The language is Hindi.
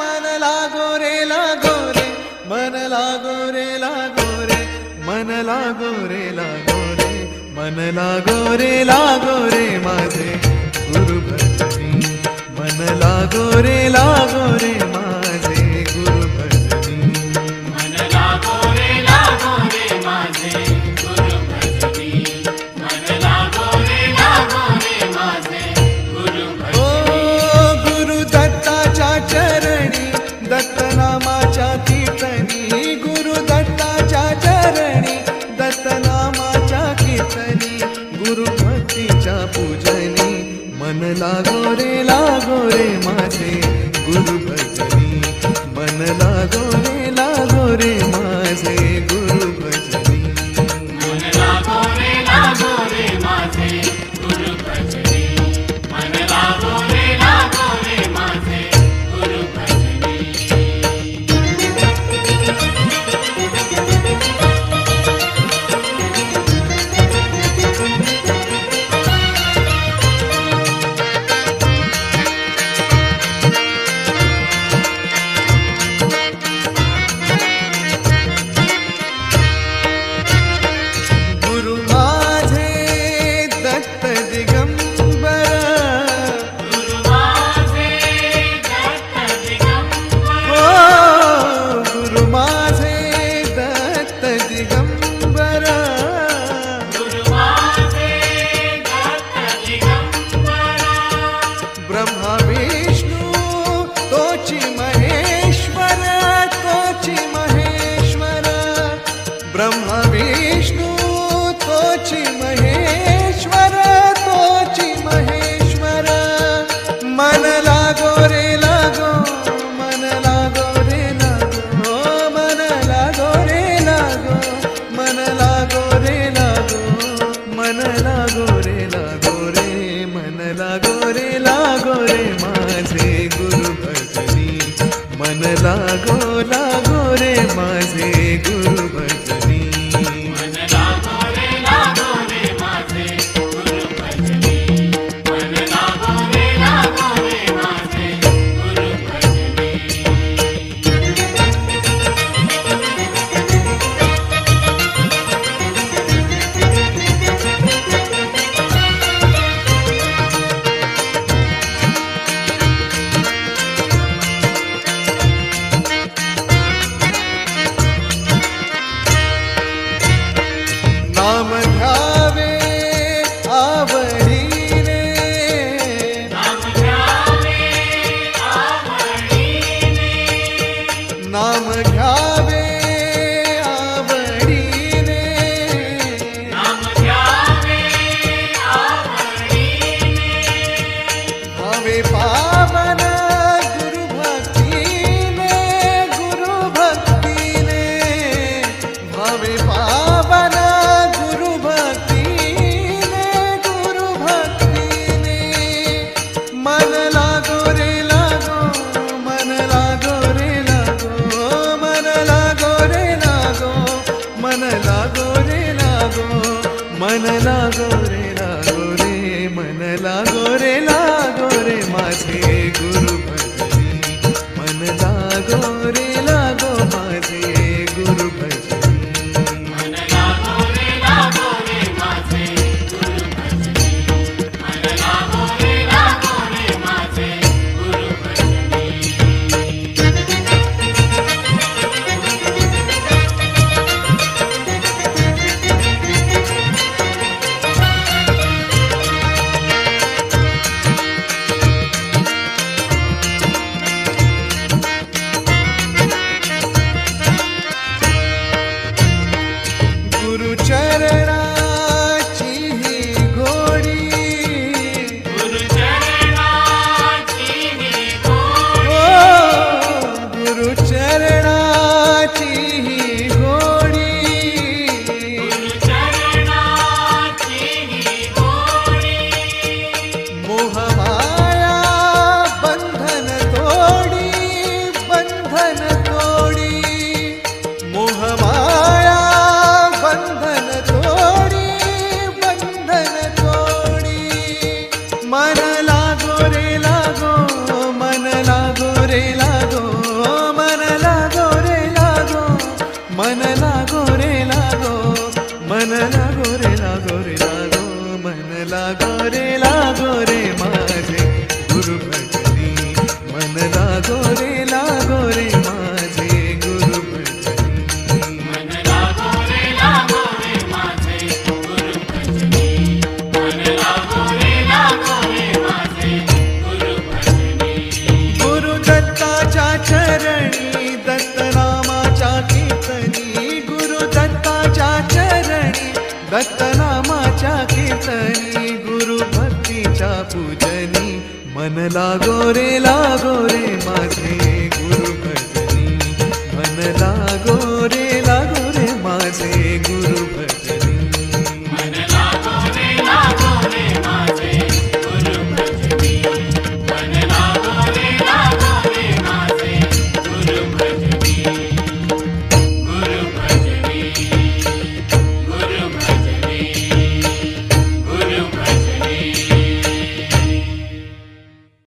मन लागो रे, लागो मन लागो रे, लागो मन लागो रे, लागो मन लागो रे लागो रे माझे गुरु भजनी मन लागो रे लागो रे माझे दत्त नामाच्या कीर्तनी गुरु दत्ताच्या चरणी दत्त नामाच्या कीर्तनी गुरु भक्तीच्या पूजनी मन लागो रेला लागो रे लागो रे मन लागो रे लागो रे माझे गुरु भजनी. मन लागो लागो रे माझे गुरु भजनी. see. रत्तनामाच्या कीर्तनी, गुरु भक्तीच्या पूजनी मन लागो रे लागो रे माझे गुरु भजनी मन लागो रे लागो रे माझे